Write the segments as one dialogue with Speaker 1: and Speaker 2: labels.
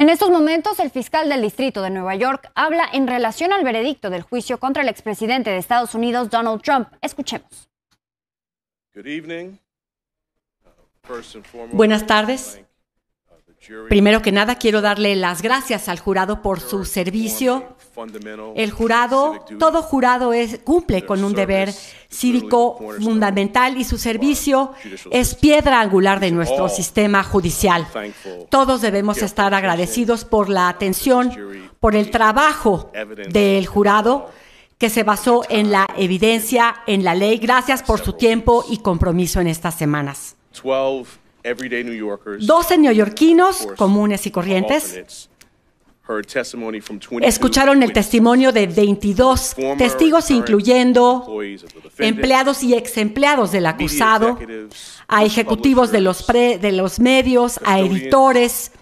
Speaker 1: En estos momentos, el fiscal del Distrito de Nueva York habla en relación al veredicto del juicio contra el expresidente de Estados Unidos, Donald Trump. Escuchemos.
Speaker 2: Buenas tardes. Primero que nada, quiero darle las gracias al jurado por su servicio. El jurado, todo jurado es, cumple con un deber cívico fundamental y su servicio es piedra angular de nuestro sistema judicial. Todos debemos estar agradecidos por la atención, por el trabajo del jurado que se basó en la evidencia, en la ley. Gracias por su tiempo y compromiso en estas semanas. 12 neoyorquinos comunes y corrientes escucharon el testimonio de 22 testigos, incluyendo empleados y exempleados del acusado, a ejecutivos de los, de los medios, a editores,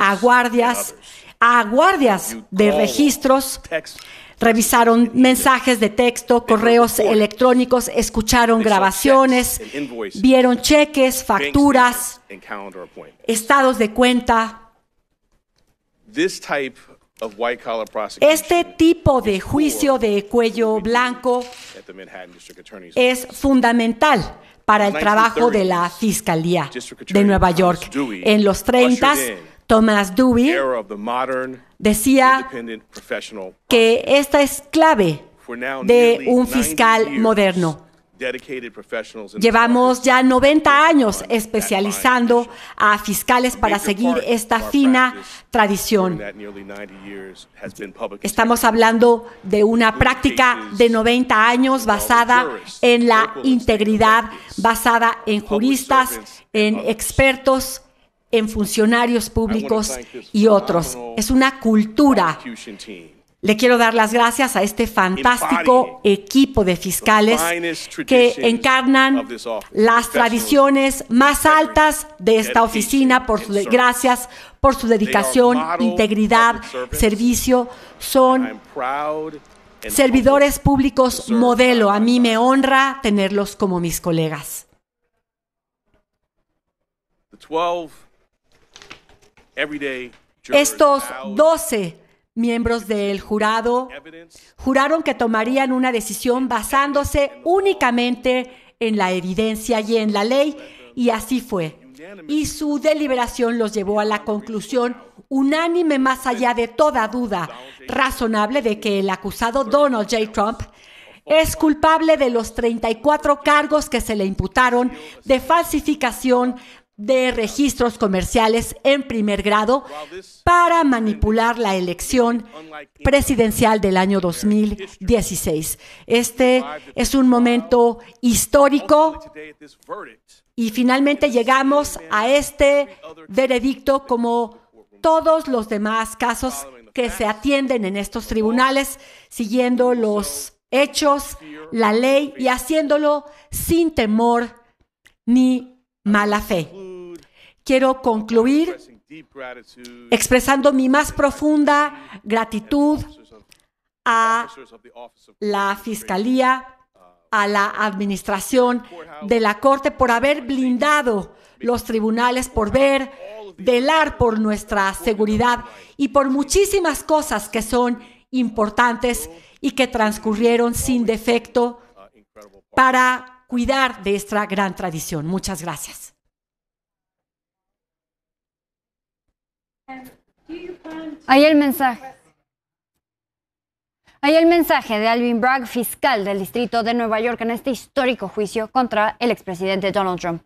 Speaker 2: a guardias, a guardias de registros, revisaron mensajes de texto, correos electrónicos, escucharon grabaciones, vieron cheques, facturas, estados de cuenta. Este tipo de juicio de cuello blanco es fundamental para el trabajo de la Fiscalía de Nueva York. En los 30, Thomas Dewey decía que esta es clave de un fiscal moderno. Llevamos ya 90 años especializando a fiscales para seguir esta fina tradición. Estamos hablando de una práctica de 90 años basada en la integridad, basada en juristas, en expertos en funcionarios públicos y otros. Es una cultura. Le quiero dar las gracias a este fantástico equipo de fiscales que encarnan las tradiciones más altas de esta oficina. Por su, gracias por su dedicación, integridad, servicio. Son servidores públicos modelo. A mí me honra tenerlos como mis colegas. Estos 12 miembros del jurado juraron que tomarían una decisión basándose únicamente en la evidencia y en la ley, y así fue. Y su deliberación los llevó a la conclusión unánime más allá de toda duda razonable de que el acusado Donald J. Trump es culpable de los 34 cargos que se le imputaron de falsificación de registros comerciales en primer grado para manipular la elección presidencial del año 2016. Este es un momento histórico y finalmente llegamos a este veredicto como todos los demás casos que se atienden en estos tribunales, siguiendo los hechos, la ley y haciéndolo sin temor ni mala fe. Quiero concluir expresando mi más profunda gratitud a la Fiscalía, a la Administración de la Corte por haber blindado los tribunales, por ver, velar por nuestra seguridad y por muchísimas cosas que son importantes y que transcurrieron sin defecto para cuidar de esta gran tradición. Muchas gracias.
Speaker 1: Ahí el mensaje. Ahí el mensaje de Alvin Bragg, fiscal del Distrito de Nueva York, en este histórico juicio contra el expresidente Donald Trump.